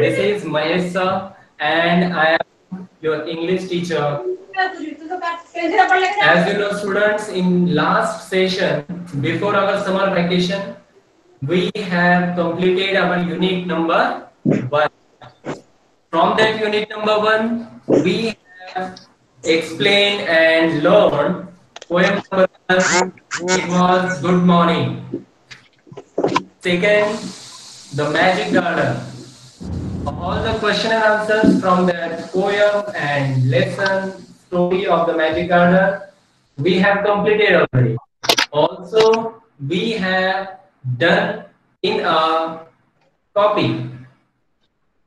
This is sir and I am your English teacher. As you know students, in last session before our summer vacation, we have completed our unit number one. From that unit number one, we have explained and learned poem number one. It was Good Morning. Second, The Magic Garden. All the question and answers from that poem and lesson story of the Magic Garden we have completed already. Also, we have done in a copy.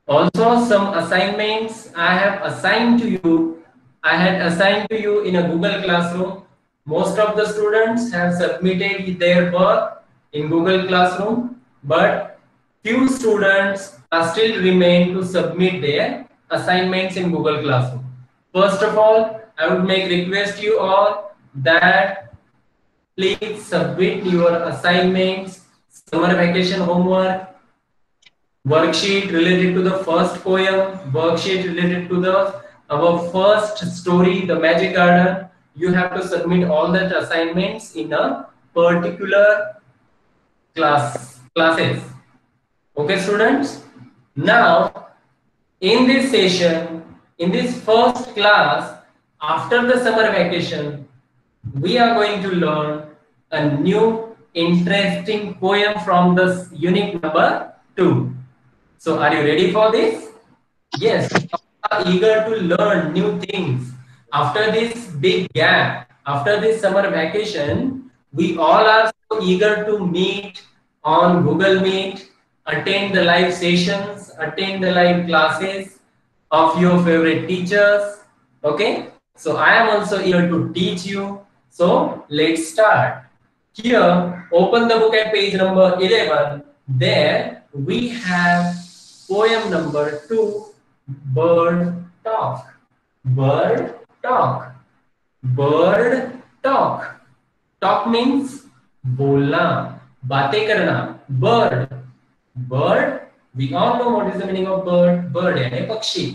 Also, some assignments I have assigned to you. I had assigned to you in a Google Classroom. Most of the students have submitted their work in Google Classroom, but few students still remain to submit their assignments in Google Classroom. First of all, I would make request you all that please submit your assignments, summer vacation homework, worksheet related to the first poem, worksheet related to the our first story, The Magic Garden. You have to submit all that assignments in a particular class classes. Okay, students? Now, in this session, in this first class, after the summer vacation, we are going to learn a new interesting poem from this unit number two. So are you ready for this? Yes, are eager to learn new things. After this big gap, after this summer vacation, we all are so eager to meet on Google Meet, attend the live sessions, attend the live classes of your favorite teachers. Okay, so I am also here to teach you. So let's start. Here, open the book at page number 11. There we have poem number 2, Bird Talk. Bird Talk. Bird Talk. Talk means बोलना बातें करना bird Bird we all know what is the meaning of bird bird यानी पक्षी।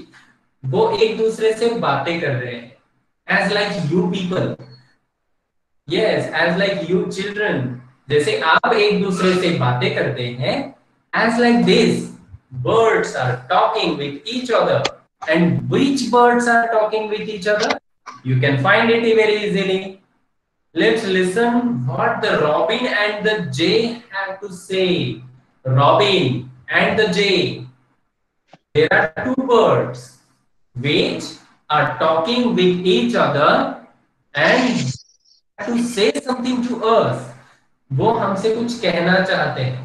वो एक दूसरे से बातें कर रहे हैं। As like you people yes as like you children जैसे आप एक दूसरे से बातें करते हैं as like this birds are talking with each other and which birds are talking with each other you can find it very easily let's listen what the robin and the jay have to say robin and the jay there are two birds which are talking with each other and to say something to us वो हमसे कुछ कहना चाहते हैं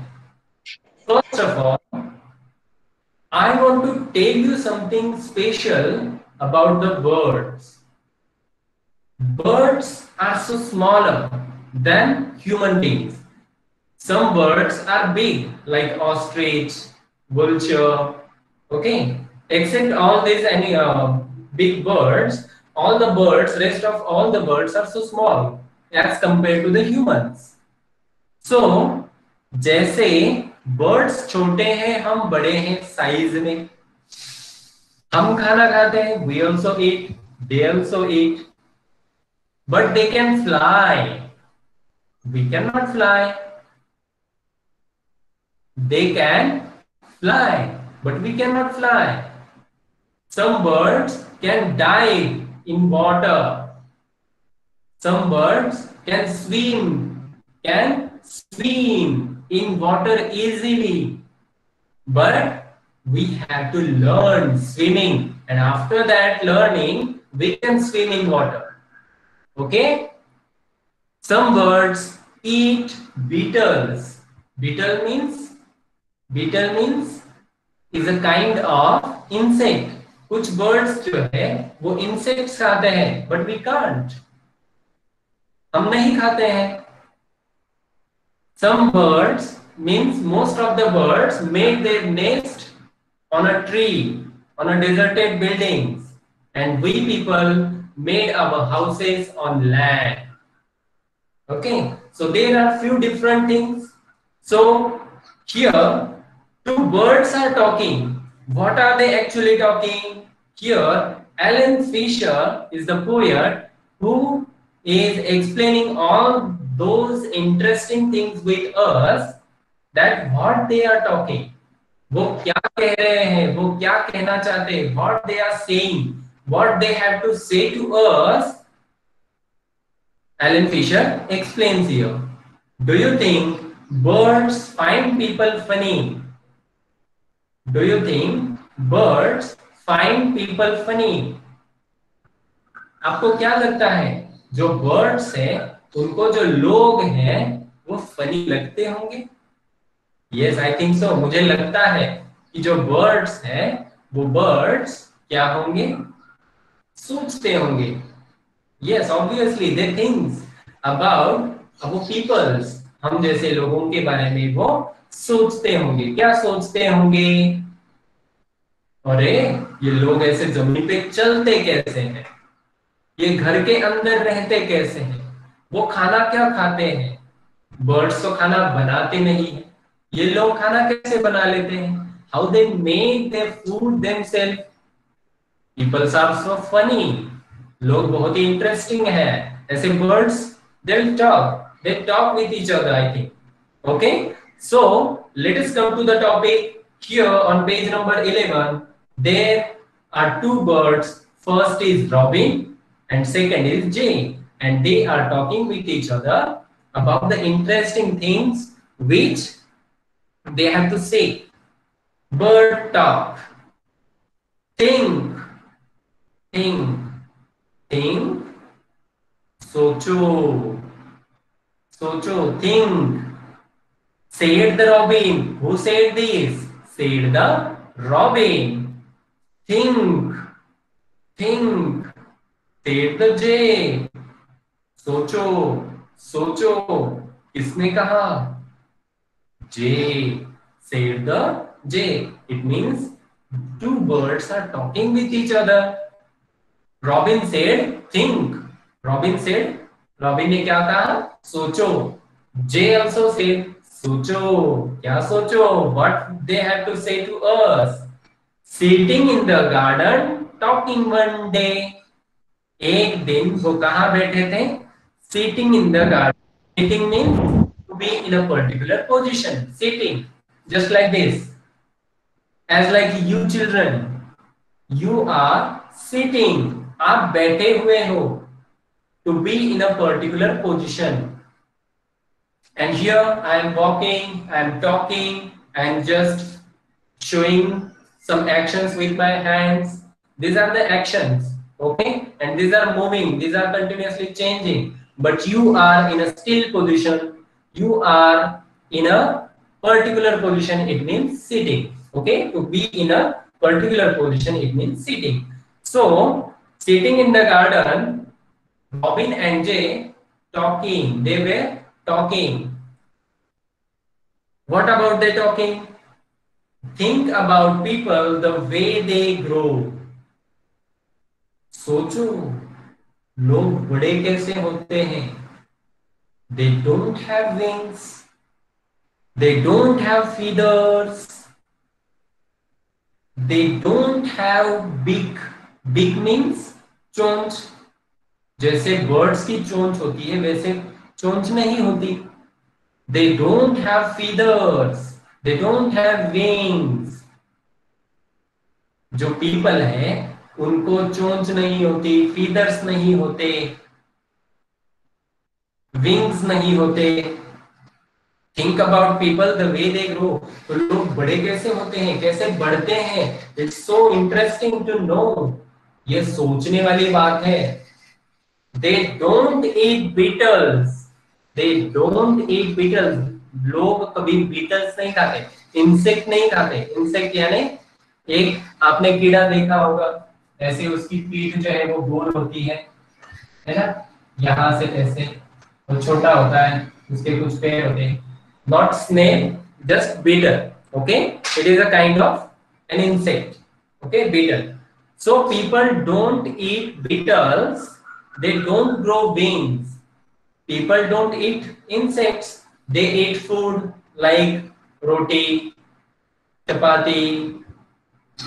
first of all I want to tell you something special about the birds. Birds are so smaller than human beings. Some birds are big, like ostrich, vulture, okay? Except all these any uh, big birds, all the birds, rest of all the birds are so small as compared to the humans. So, जैसे birds छोटे हैं हम बड़े हैं size में हम खाना खाते हैं we also eat they also eat but they can fly we can not fly They can fly, but we cannot fly. Some birds can dive in water. Some birds can swim, can swim in water easily. But we have to learn swimming. And after that learning, we can swim in water. Okay? Some birds eat beetles. Beetle means Beetle means is a kind of insect. कुछ birds जो है वो insects खाते हैं but we can't. हम नहीं खाते हैं some birds means most of the birds make their nest on a tree on a deserted buildings and we people made our houses on land okay so there are few different things so here two birds are talking what are they actually talking here alan fisher is the poet who is explaining all those interesting things with us that what they are talking वो क्या कह रहे हैं वो क्या कहना चाहते हैं what they are saying what they have to say to us Alan Fisher explains here do you think birds find people funny do you think birds find people funny? आपको क्या लगता है? जो बर्ड्स है, उनको जो लोग हैं, वो फनी लगते होंगे? यस आई मुझे लगता है कि जो बर्ड्स हैं, वो बर्ड्स क्या होंगे? सोचते होंगे। Yes obviously they things about वो पीपल्स हम जैसे लोगों के बारे में वो सोचते होंगे। क्या सोचते होंगे? अरे, ये लोग ऐसे ज़मीन पे चलते कैसे हैं? ये घर के अंदर रहते कैसे हैं? वो खाना क्या खाते हैं? बर्ड्स तो खाना बनाते नहीं ये लोग खाना कैसे बना लेते हैं? How they make their food themselves peoples are so funny लोग बहुत ही इंटरेस्टिंग है। ऐसे birds they talk they talk with each other I think okay So let us come to the topic here on page number 11. There are two birds. First is Robin and second is Jane. And they are talking with each other about the interesting things which they have to say. Bird talk. Think. Think. Think. Socho. Socho. Think. Said the robin who said this said the robin think think said the jay सोचो सोचो किसने कहा J. Said the J. It means two birds are talking with each other. Robin said, think. Robin said, Robin ने क्या कहा सोचो J also said, सोचो क्या सोचो what they have to say to us sitting in the garden talking one day एक दिन वो कहा बैठे थे sitting in the garden sitting means be in a particular position, sitting, just like this. As like you children, you are sitting, आप बैठे हुए हो, to be in a particular position. And here I am walking, I am talking, and just showing some actions with my hands. These are the actions, okay? And these are moving, these are continuously changing. But you are in a still position you are in a particular position it means sitting okay to be in a particular position it means sitting so sitting in the garden robin and jay talking they were talking what about they talking think about people the way they grow सोचो लोग बड़े कैसे होते हैं They don't have wings. They don't have feathers. They don't have beak. Beak means चोंच जैसे birds की चोंच होती है वैसे चोंच नहीं होती। They don't have feathers they don't have wings जो पीपल है, उनको चोंच नहीं होती फीदर्स नहीं होते विंग्स नहीं होते। Think about people the way they grow तो लोग बड़े कैसे होते हैं, कैसे बढ़ते हैं? It's so interesting to know ये सोचने वाली बात है। They don't eat beetles they don't eat beetles लोग कभी बीटल्स नहीं खाते इंसेक्ट नहीं खाते। इंसेक्ट यानी एक आपने कीड़ा देखा होगा, ऐसे उसकी पीठ जो है वो गोल होती है है ना? यहाँ से ऐसे, वो छोटा होता है, उसके कुछ पैर होते हैं। Not snake just beetle okay it is a kind of an insect okay beetle so people don't eat beetles, they don't grow wings people don't eat insects. They eat food like roti chapati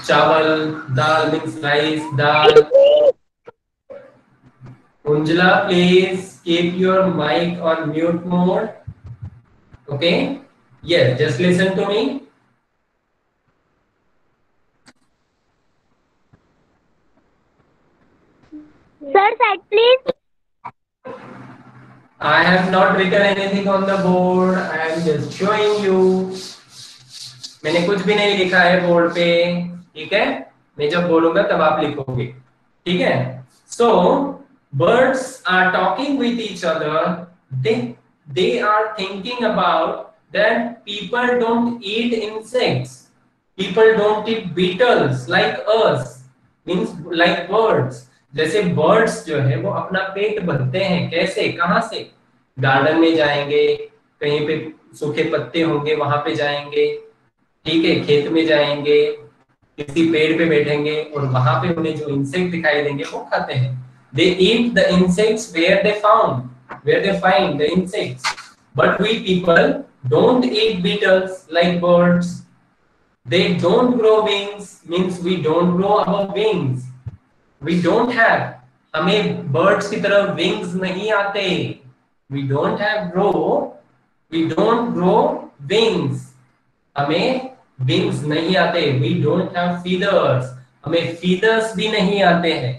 chawal dal means rice dal. Unjala please keep your mic on mute mode okay? Yes just listen to me. Sir sir please I have not written anything on the board. I am just showing you. मैंने कुछ भी नहीं लिखा है board पे ठीक है मैं जब बोलूंगा तब आप लिखोगे ठीक है so birds are talking with each other they they are thinking about that people don't eat insects people don't eat beetles like us means like birds जैसे बर्ड्स जो है, वो अपना पेट भरते हैं। कैसे? कहाँ से? गार्डन में जाएँगे, कहीं पे सूखे पत्ते होंगे, वहाँ पे जाएँगे। ठीक है, खेत में जाएँगे, किसी पेड़ पे बैठेंगे और वहाँ पे उन्हें जो इंसेक्ट दिखाई देंगे, वो खाते हैं। They eat the insects where they found where they find the insects but we people don't eat beetles like birds they don't grow wings, means we don't grow our wings. We don't have हमें birds की तरह wings नहीं आते। We don't have grow we don't grow wings हमें wings नहीं आते। We don't have feathers हमें feathers भी नहीं आते हैं।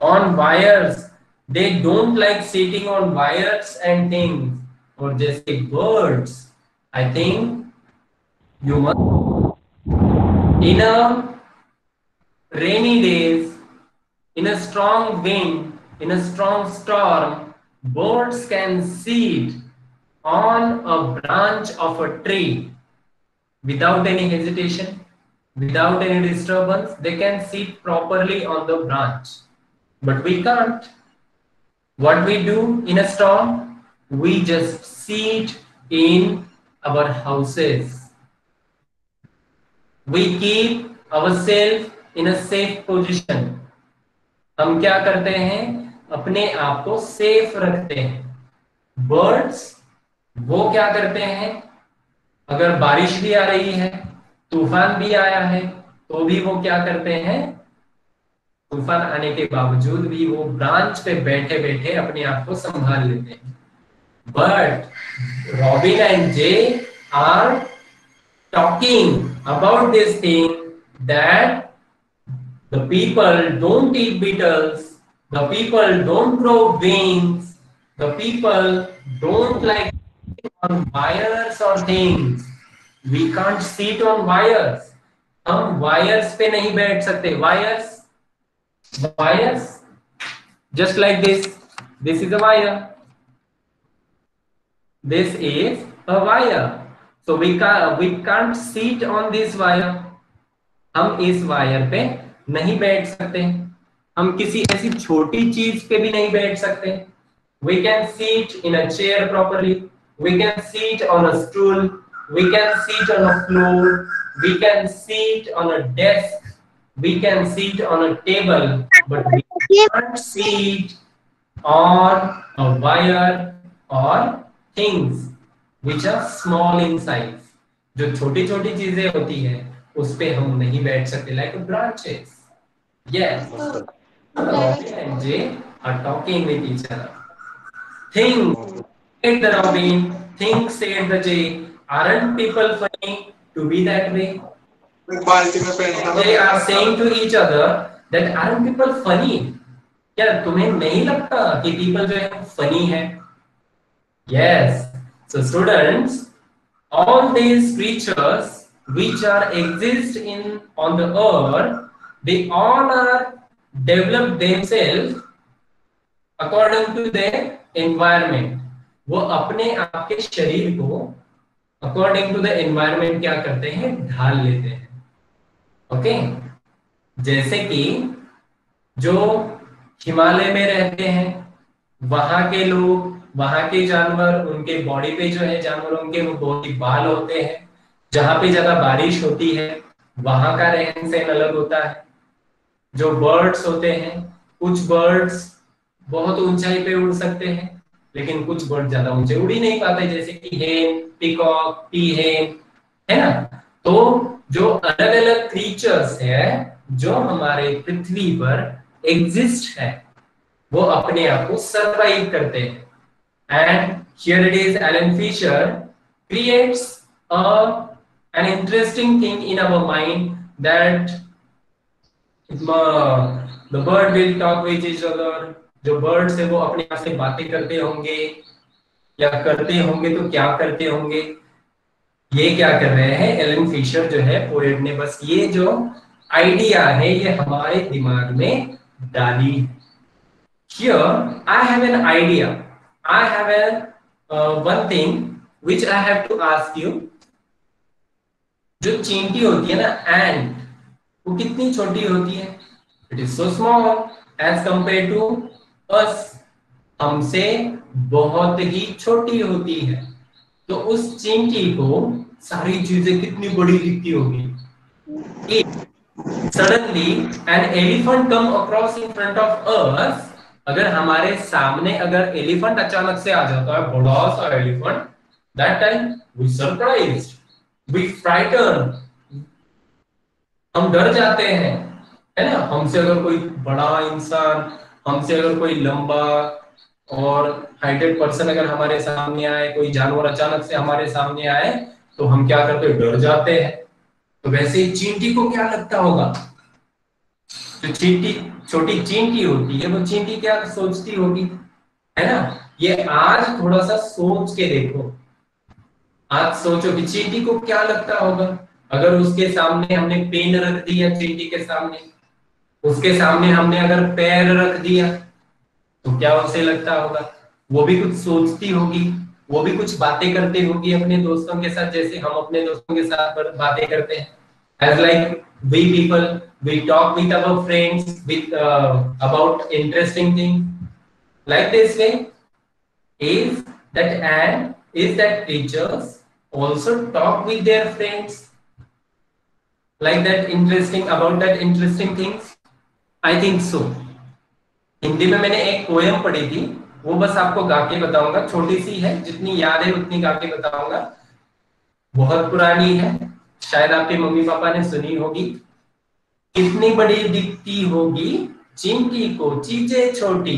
On wires they don't like sitting on wires and things और जैसे birds I think you must in a rainy days in a strong wind in a strong storm birds can sit on a branch of a tree. Without any hesitation without any disturbance they can sit properly on the branch. But we can't. What we do in a storm we just sit in our houses. We keep ourselves in a safe position हम क्या करते हैं? अपने आप को safe रखते हैं। Birds वो क्या करते हैं? अगर बारिश भी आ रही है, तूफ़ान भी आया है तो भी वो क्या करते हैं? तूफ़ान आने के बावजूद भी वो ब्रांच पे बैठे बैठे अपने आप को संभाल लेते हैं। But robin and jay are talking about this thing that the people don't eat beetles, the people don't grow wings, the people don't like on wires or things. We can't sit on wires. हम wires पे नहीं बैठ सकते wires wires just like this this is a wire this is a wire so we can't we can't sit on this wire हम इस wire पे नहीं बैठ सकते। हम किसी ऐसी छोटी चीज़ पे भी नहीं बैठ सकते। We can sit in a chair properly we can sit on a stool we can sit on a floor we can sit on a desk we can sit on a table but we can sit on a wire और things which are small in size जो छोटी छोटी चीज़ें होती है, उस पर हम नहीं बैठ सकते like branches yes Robin and Jay are talking with each other think said the Robin think said the Jay aren't people funny to be that way they are saying to each other that aren't people funny क्या तुम्हें नहीं लगता कि people जो है funny है yes so students all these creatures which are exist in on the earth they all are develop themselves according to their environment. वो अपने आप के शरीर को अकॉर्डिंग टू द एनवायरमेंट क्या करते हैं? ढाल लेते हैं। Okay okay? जैसे कि जो हिमालय में रहते हैं, वहाँ के लोग, वहाँ के जानवर, उनके बॉडी पे जो है जानवरों के वो बहुत ही बाल होते हैं। जहाँ पे ज़्यादा बारिश होती है, वहाँ का रहन सहन अलग होता है। जो बर्ड्स होते हैं, कुछ बर्ड्स बहुत ऊंचाई पे उड़ सकते हैं, लेकिन कुछ बर्ड ज़्यादा ऊँचे उड़ ही नहीं पाते, जैसे कि हेन पिकॉक पी हेन है ना? तो जो अलग अलग क्रीचर्स है, जो हमारे पृथ्वी पर एग्जिस्ट है, वो अपने आप को सरवाइव करते हैं। And here it is Alan Fisher creates an interesting thing in our mind that the bird will talk with each other जो बर्ड्स है वो अपने आप से बातें करते होंगे या करते होंगे तो क्या करते होंगे? ये क्या कर रहे हैं एलन फिशर जो है पोएट ने बस ये जो आइडिया है ये हमारे दिमाग में डाली। Here i have an idea. I have a uh, one thing which i have to ask you. जो चींटी होती है ना एंड वो कितनी छोटी होती है? It is so small as compare to us हमसे बहुत ही छोटी होती है। तो उस चींटी को सारी चीज़ें कितनी बड़ी दिखती होगी? Suddenly an elephant come across in front of us अगर हमारे सामने अगर एलिफेंट अचानक से आ जाता है, बड़ा सा elephant that time we surprise we frighten हम डर जाते हैं, है ना? हमसे अगर कोई बड़ा इंसान, हमसे अगर कोई लंबा और हाइटेड पर्सन अगर हमारे सामने आए, कोई जानवर अचानक से हमारे सामने आए तो हम क्या करते हैं? डर जाते हैं। तो वैसे ही चींटी को क्या लगता होगा? जो चींटी, छोटी चींटी होती है, वो चींटी क्या सोचती होगी? है ना? ये आज थोड़ा सा सोच के देखो। आज सोचो कि चींटी को क्या लगता होगा? अगर उसके सामने हमने पेन रख दिया चींटी के सामने, उसके सामने हमने अगर पैर रख दिया तो क्या उसे लगता होगा? वो भी कुछ सोचती होगी, वो भी कुछ बातें करती होगी अपने दोस्तों के साथ, जैसे हम अपने दोस्तों के साथ बातें करते हैं। As like we people we talk with our friends with about interesting thing like this way is that and is that teachers also talk with their friends like that interesting, about that interesting things? I think so. Hindi में मैंने एक poem पढ़ी थी, वो बस आपको गा के बताऊँगा। छोटी सी है, जितनी याद है उतनी गा के बताऊँगा। बहुत पुरानी है, शायद आपके मम्मी पापा ने सुनी होगी। कितनी बड़ी दिखती होगी, चिंकी को चीज़ें छोटी।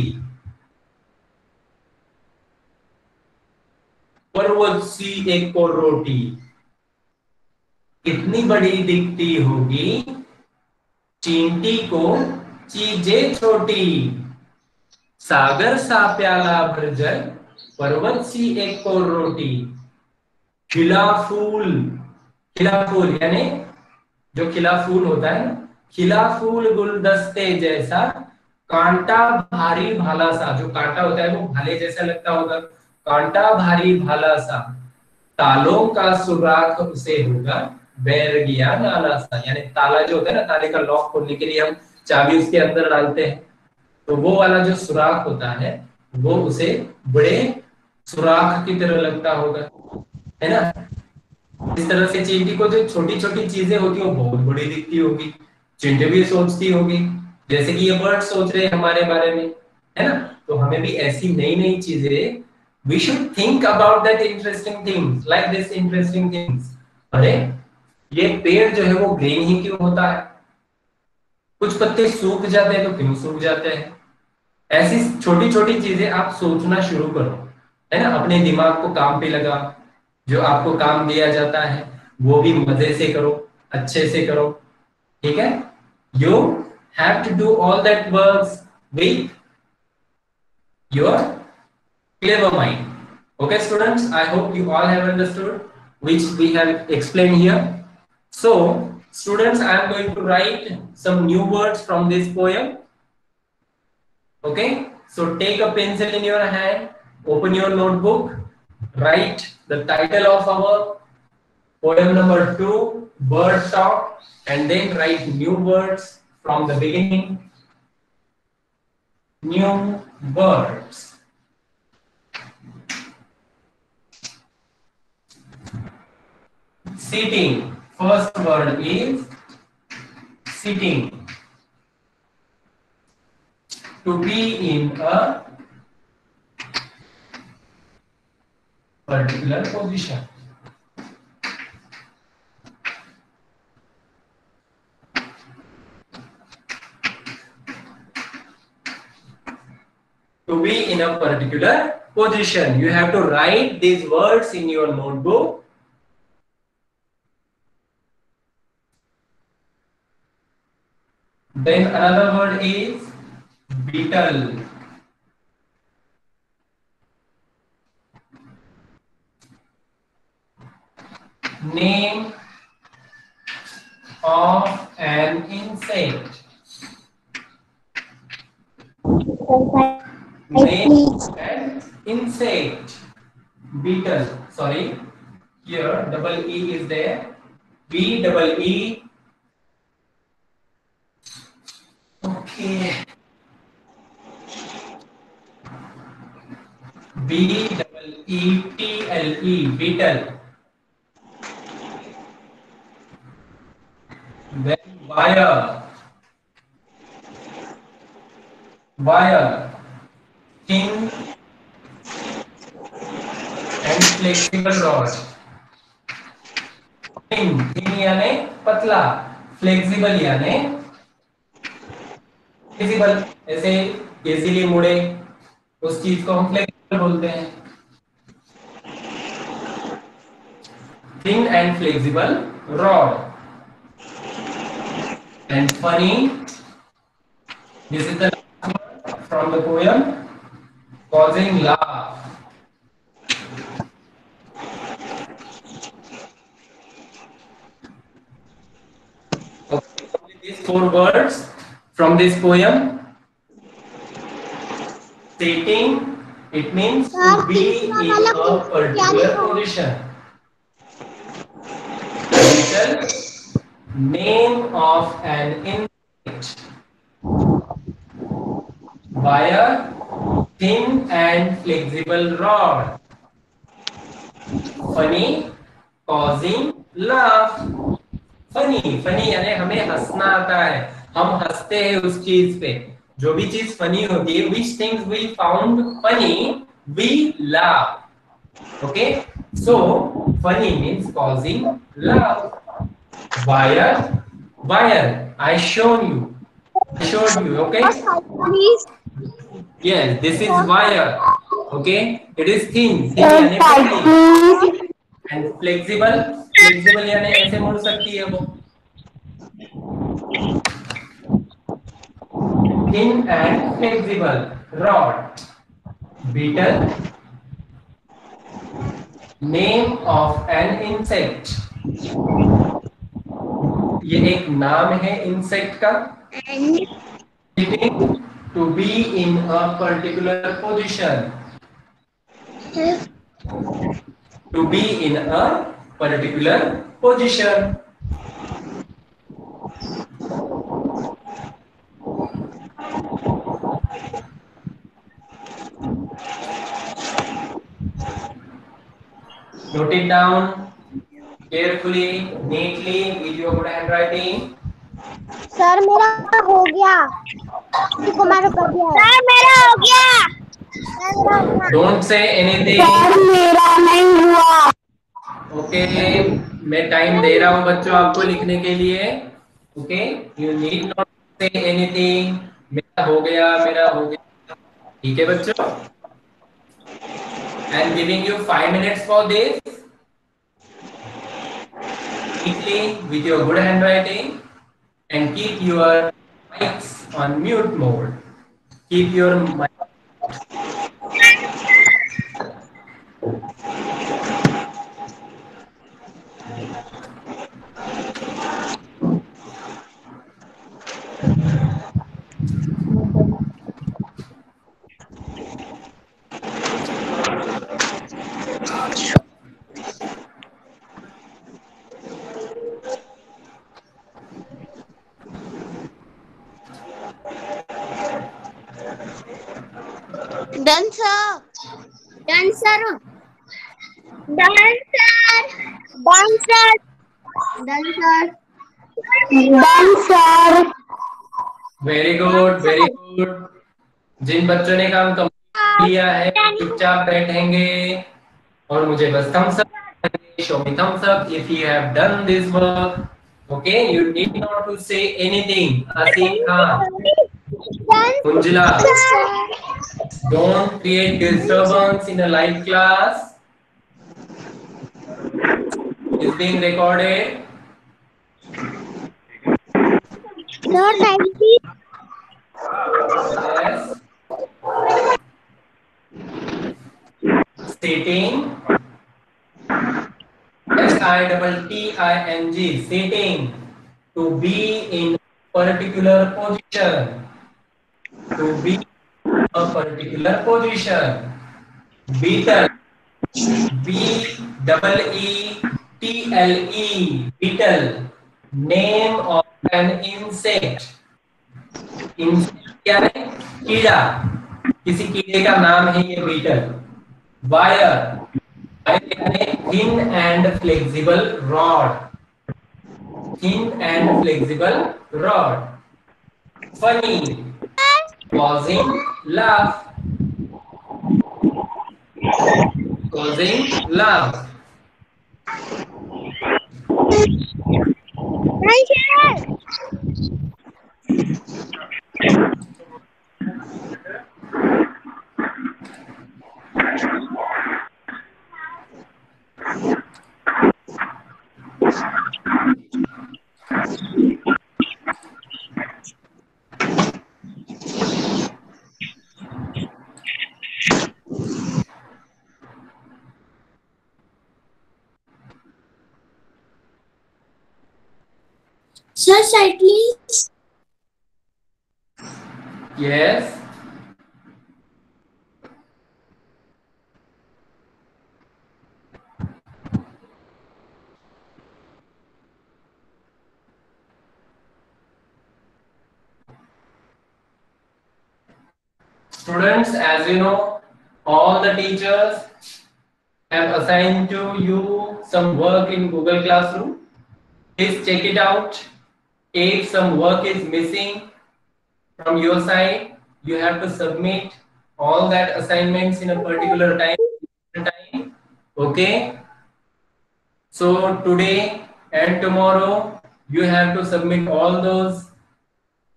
पर्वत सी एक को रोटी। कितनी बड़ी दिखती होगी? चींटी को चीज़ें छोटी। सागर सा प्याला भर जल पर्वत सी एक को रोटी। खिला फूल। खिला फूल, यानी जो खिला फूल होता है खिला फूल गुलदस्ते जैसा, कांटा भारी भाला सा, जो कांटा होता है वो भाले जैसा लगता होगा। कांटा भारी भाला सा। तालों का सुराख उसे होगा। बैर गया नाला सा, यानी ताला जो होता है ना, ताले का लॉक खोलने के लिए हम चाबी उसके अंदर डालते हैं। तो वो वाला जो सुराख होता है, वो उसे बड़े सुराख की तरह लगता होगा, है ना? इस तरह से चींटी को जो छोटी छोटी चीज़ें होती है, वो बहुत बड़ी दिखती होगी, चींटी भी सोचती होगी। जैसे कि ये बर्ड सोच रहे हैं हमारे बारे में, है ना? तो हमें भी ऐसी नई नई चीज़ें we should think about that interesting things like this interesting things अरे ये पेड़ जो है वो ग्रीन ही क्यों होता है? कुछ पत्ते सूख जाते हैं तो क्यों सूख जाते हैं? ऐसी छोटी छोटी चीज़ें आप सोचना शुरू करो। है ना? अपने दिमाग को काम पे लगा। जो आपको काम दिया जाता है, वो भी मज़े से करो, अच्छे से करो। ठीक है? You have to do all that work with your clever mind. Okay, students? I hope you all have understood, which we have explained here. So students i am going to write some new words from this poem okay so take a pencil in your hand open your notebook write the title of our poem number two, bird talk, and then write new words from the beginning. New words. Sitting. First word is sitting. To be in a particular position. to be in a particular position. You have to write these words in your notebook Then another word is beetle. Name of an insect. Name an insect. Beetle. Sorry. Here double E is there. B double E. B double E T L E. Beetle. Then wire. Wire. Thin and flexible rod. Thin, thin यानी पतला, flexible यानी flexible ऐसे easily मुड़े उस चीज़ को हम flexible बोलते हैं। Thin and flexible rod and funny this is the from the poem causing laugh four words from this poem, stating it means to be in a particular position. Little, name of an insect. Wire, thin and flexible rod. Funny, causing laugh. Funny funny यानी हमें हंसना आता है हम हँसते हैं उस चीज़ पे जो भी चीज़ फनी होती है which things we found funny we laugh okay so funny means causing laugh wire wire I shown you showed you, okay? Yes, this is wire. Okay? It is thin. Thin And flexible. Flexible यानी ऐसे मुड़ सकती है वो. thin and flexible. Rod. Beetle. Name of an insect. ये एक नाम है इंसेक्ट का। To be in a particular position to be in a particular position note it down carefully neatly with your good handwriting. Sir मेरा हो गया। देखो मेरा कर दिया सर मेरा हो गया। सर मेरा हो गया। Don't say anything. सर मेरा नहीं हुआ। ओके मैं टाइम दे रहा हूँ बच्चों आपको लिखने के लिए। Okay you need not say anything मेरा हो गया मेरा हो गया। ठीक है बच्चों? I'm giving you five minutes for this. Quickly with your good handwriting and keep your mics on mute mode. Keep your mic done sir done sir done sir done sir done sir done sir very good very good जिन बच्चों ने काम complete किया है चुपचाप बैठेंगे। और मुझे बस thumbs up show me thumbs up if you have done this work okay you need not to say anything Asif Khan. Kunjila, don't create disturbance in a live class. It's being recorded. No, thank you. Yes. Sitting. S I double T I N G. Sitting. To be in particular position. To be a particular position. Beetle. B double E T L E. Beetle. Name of an insect. Insect क्या है कीड़ा किसी कीड़े का नाम है ये beetle wire यानी thin and flexible rod thin and flexible rod funny causing love causing love Thank you. Side please. yes Students, as you know, all the teachers have assigned to you some work in Google Classroom. Please check it out. If some work is missing from your side, you have to submit all that assignments in a particular time. Okay. So today and tomorrow, you have to submit all those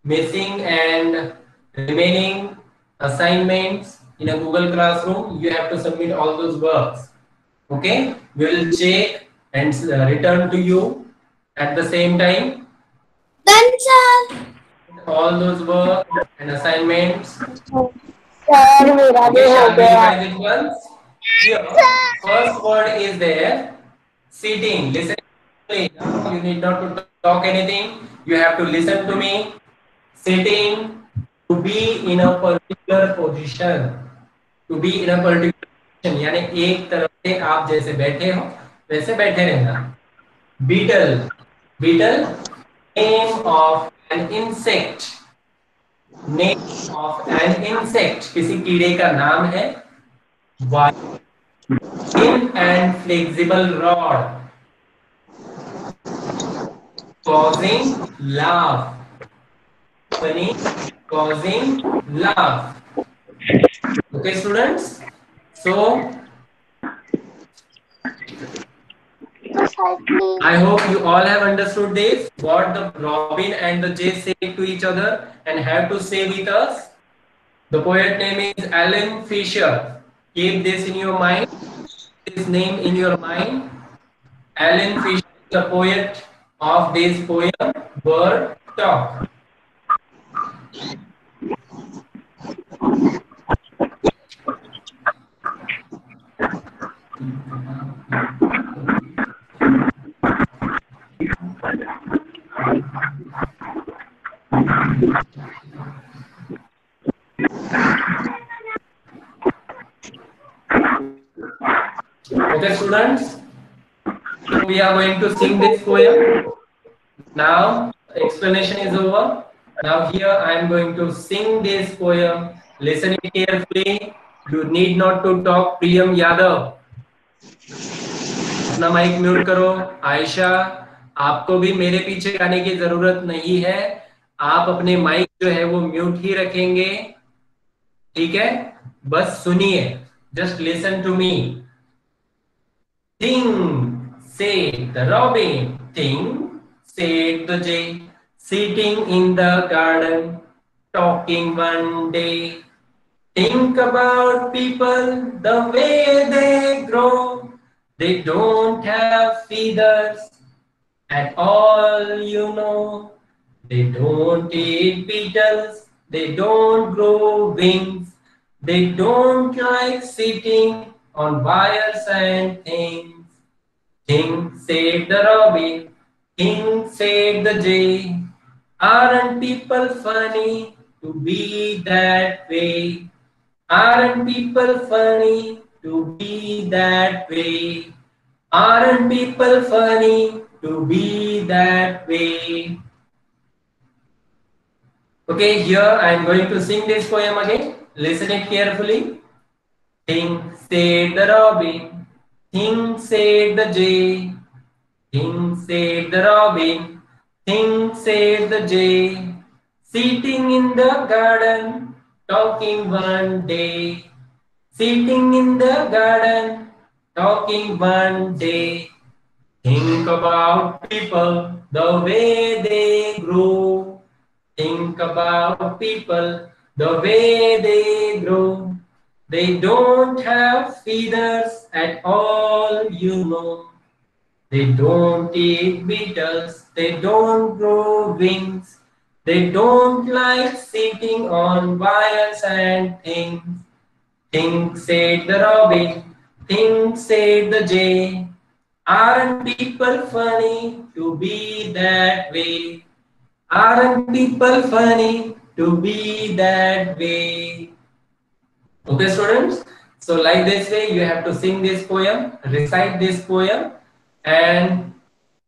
missing and remaining assignments in a Google Classroom, you have to submit all those works. Okay, we will check and uh, return to you at the same time Done, sir. all those work and assignments. Sir, मेरा revise it once? Here, first word is there, sitting. Listen. You need not to talk anything. You have to listen to me. Sitting to be in a particular position. To be in a particular position. यानी एक तरफ़ से आप जैसे बैठे हो वैसे बैठे रहना. Beetle. Beetle. Name of an insect. Name of an insect. किसी कीड़े का नाम है. Thin and flexible rod. Causing laugh. Funny. Causing laugh. Okay, students. So I hope you all have understood this. What the Robin and the Jay say to each other and have to say with us. The poet name is Alan Fisher. Keep this in your mind. His name in your mind. Alan Fisher is the poet of this poem, Bird Talk. Okay, students. We are going to sing this poem. Now, explanation is over. Now here I am going to sing this poem. Listen it carefully. You need not to talk. Priyam Yadav. अपना mic mute करो आयशा आपको भी मेरे पीछे आने की ज़रूरत नहीं है। आप अपने माइक जो है वो म्यूट ही रखेंगे। ठीक है? बस सुनिए। Just listen to me thing say robin thing say jay sitting in the garden talking one day think about people the way they grow they don't have feathers at all, you know. They don't eat beetles, they don't grow wings. They don't like sitting on wires and things. King said the robin, King said the jay. Aren't people funny to be that way? Aren't people funny to be that way? Aren't people funny to be that way? Okay, here I am going to sing this poem again. Listen it carefully. Think said the robin, think said the jay, think said the robin, think said the jay, sitting in the garden, talking one day, sitting in the garden, talking one day. Think about people, the way they grow. Think about people, the way they grow. They don't have feathers at all, you know. They don't eat beetles, they don't grow wings. They don't like sitting on wires and things. Think said the robin, think said the jay. Aren't people funny to be that way? Aren't people funny to be that way? Okay, students. So like this way, you have to sing this poem, recite this poem, and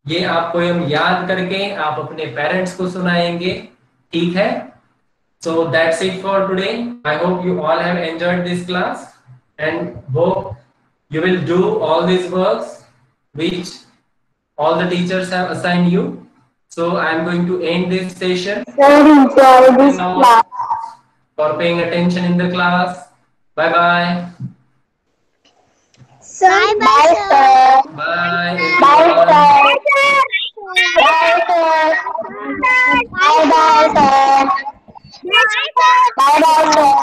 ये आप poem याद करके आप अपने parents को सुनाएंगे ठीक है so that's it for today i hope you all have enjoyed this class and hope you will do all these works which all the teachers have assigned you. So I am going to end this session. Sir, enjoy this class. For paying attention in the class. Bye bye. Bye, bye, sir. Bye. Bye, sir. Bye, sir. Bye, bye, sir. Bye, bye, sir.